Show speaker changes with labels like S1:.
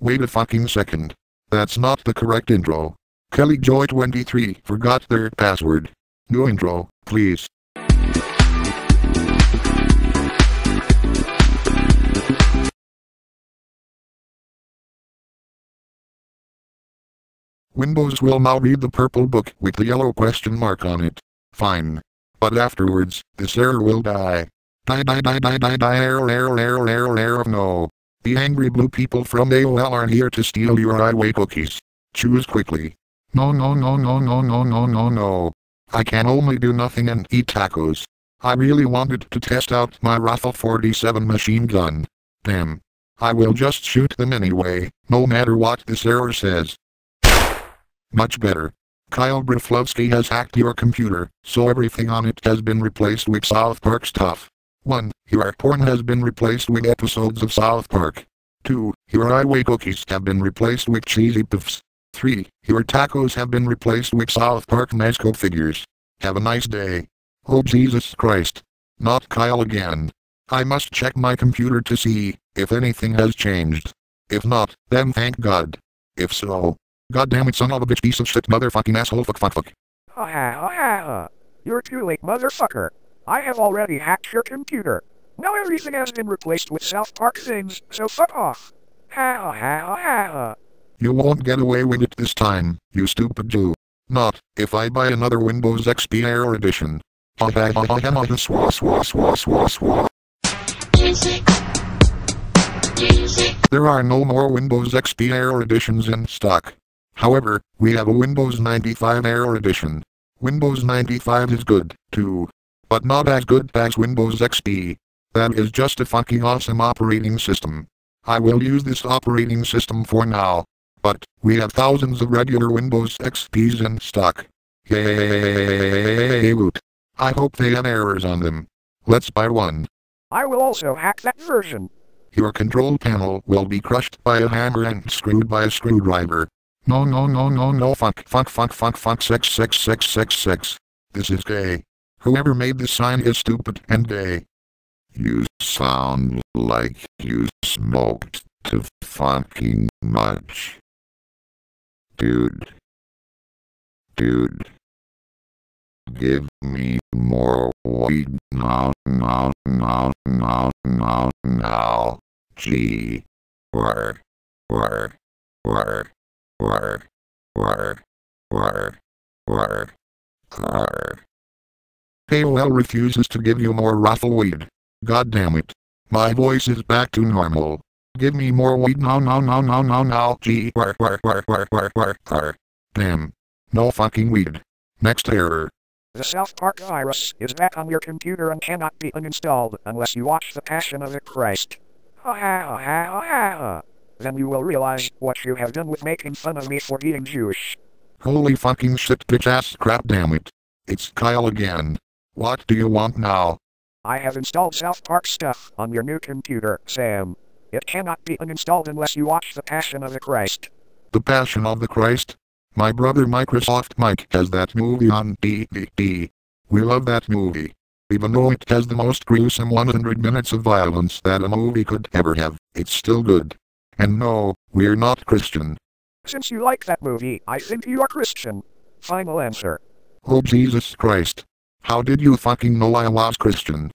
S1: Wait a fucking second. That's not the correct intro. Kelly Joy 23 forgot their password. New intro, please. Windows will now read the purple book with the yellow question mark on it. Fine. But afterwards, this error will die. Die die die die die die error error error error error no. The angry blue people from AOL are here to steal your iWay cookies. Choose quickly. No no no no no no no no no. I can only do nothing and eat tacos. I really wanted to test out my Rifle 47 machine gun. Damn. I will just shoot them anyway, no matter what this error says. Much better. Kyle Broflovsky has hacked your computer, so everything on it has been replaced with South Park stuff. 1. Your porn has been replaced with episodes of South Park. 2. Your iWay cookies have been replaced with cheesy puffs. 3. Your tacos have been replaced with South Park mascot figures. Have a nice day. Oh Jesus Christ. Not Kyle again. I must check my computer to see if anything has changed. If not, then thank God. If so, God damn it son of a bitch piece of shit motherfucking asshole fuck fuck fuck.
S2: Ha ha ha. You're too late, motherfucker. I have already hacked your computer. Now everything has been replaced with South Park things, so fuck off. Ha ha ha ha.
S1: You won't get away with it this time, you stupid Jew. Not, if I buy another Windows XP Air Edition. Ha ha ha ha ha ha swa swa swa swa swa. There are no more Windows XP Air Editions in stock. However, we have a Windows 95 Air Edition. Windows 95 is good, too. But not as good as Windows XP. That is just a fucking awesome operating system. I will use this operating system for now. But, we have thousands of regular Windows XPs in stock. Yay! woot. I hope they have errors on them. Let's buy one.
S2: I will also hack that version.
S1: Your control panel will be crushed by a hammer and screwed by a screwdriver. No no no no no fuck fuck fuck fuck fuck sex sex sex sex sex. This is gay. Whoever made this sign is stupid and gay. You sound like you smoked too fucking much. Dude. Dude. Give me more weed now, now, now, now, now, now. Gee. Where, where, where, where, where, where, where, where. AOL refuses to give you more raffle weed. God damn it. My voice is back to normal. Give me more weed now, now, now, now, now, now. Gee, where, where, where, where, where, where, where. Damn. No fucking weed. Next error.
S2: The South Park virus is back on your computer and cannot be uninstalled unless you watch The Passion of the Christ. Ha ha ha ha ha ha. Then you will realize what you have done with making fun of me for being Jewish.
S1: Holy fucking shit bitch ass crap damn it. It's Kyle again. What do you want now?
S2: I have installed South Park stuff on your new computer, Sam. It cannot be uninstalled unless you watch The Passion of the Christ.
S1: The Passion of the Christ? My brother Microsoft Mike has that movie on DVD. We love that movie. Even though it has the most gruesome 100 minutes of violence that a movie could ever have, it's still good. And no, we're not Christian.
S2: Since you like that movie, I think you are Christian. Final answer.
S1: Oh Jesus Christ. How did you fucking know I was Christian?